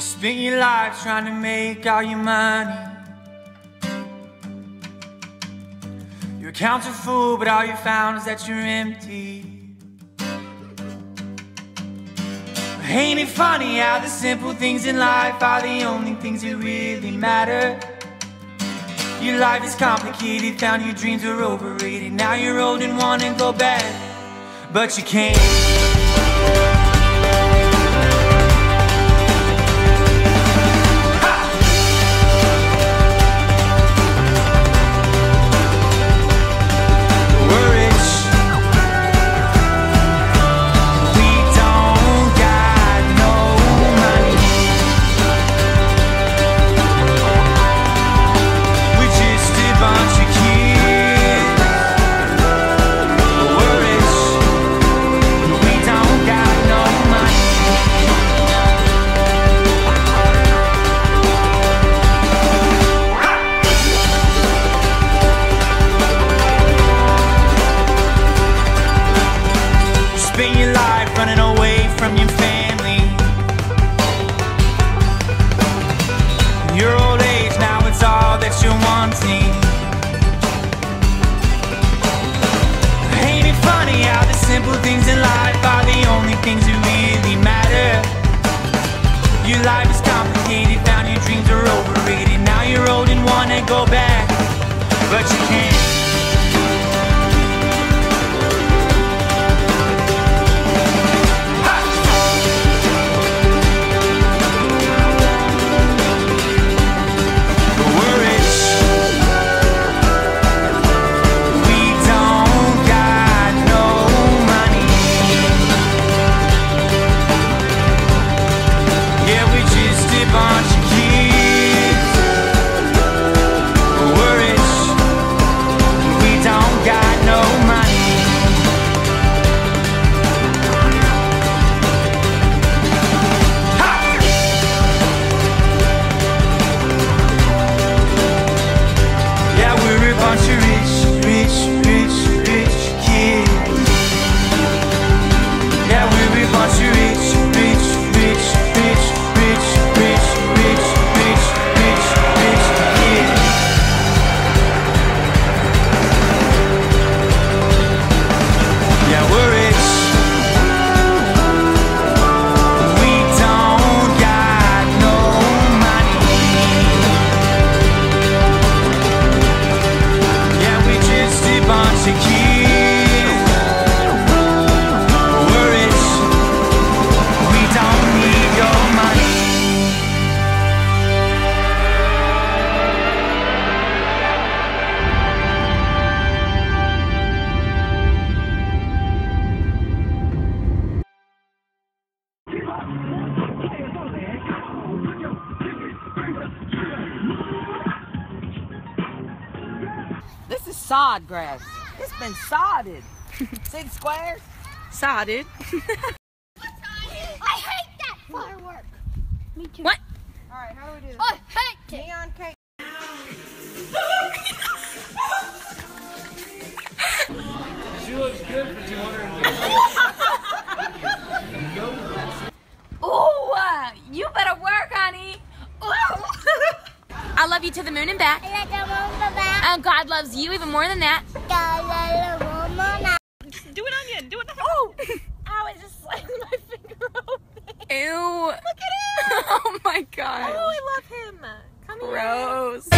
spent your life trying to make all your money. Your accounts are full, but all you found is that you're empty. Ain't it funny how the simple things in life are the only things that really matter? Your life is complicated, found your dreams are overrated. Now you're old and wanna go back, but you can't. Your life is complicated, found your dreams are overrated. Now you're old and wanna go back, but you can't. Sod grass. It's been sodded. Six squares? Sodded. I hate that firework. Me too. What? All right, how do we do this? I hate it. Neon cake. Ooh, uh, you better work, honey. Ooh. I love you to the moon and back. I like the mama back. And God loves you even more than that. I like the mama now. Do it onion. Do it. Oh, I just sliding my finger open. Ew. Look at him. oh my god. Oh, I love him. Come here. Gross.